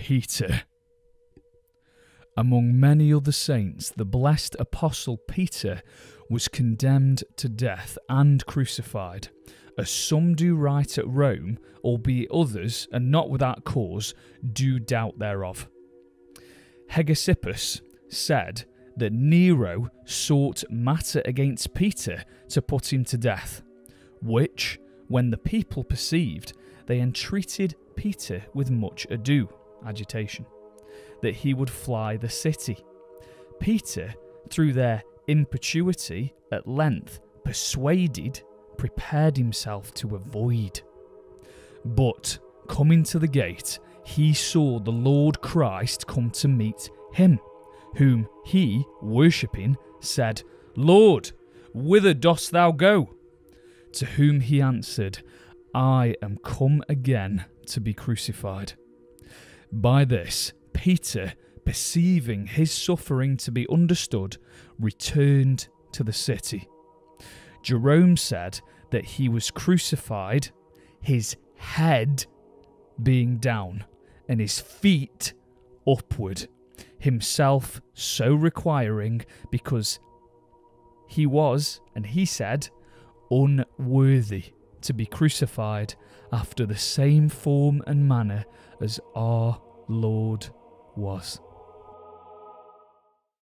Peter. Among many other saints, the blessed apostle Peter was condemned to death and crucified, as some do write at Rome, albeit others, and not without cause, do doubt thereof. Hegesippus said that Nero sought matter against Peter to put him to death, which, when the people perceived, they entreated Peter with much ado, agitation, that he would fly the city. Peter, through their impetuity, at length persuaded, prepared himself to avoid. But, coming to the gate, he saw the Lord Christ come to meet him, whom he, worshipping, said, Lord, whither dost thou go? To whom he answered, I am come again to be crucified. By this, Peter, perceiving his suffering to be understood, returned to the city. Jerome said that he was crucified, his head being down, and his feet upward, himself so requiring because he was, and he said, unworthy to be crucified after the same form and manner as our Lord was.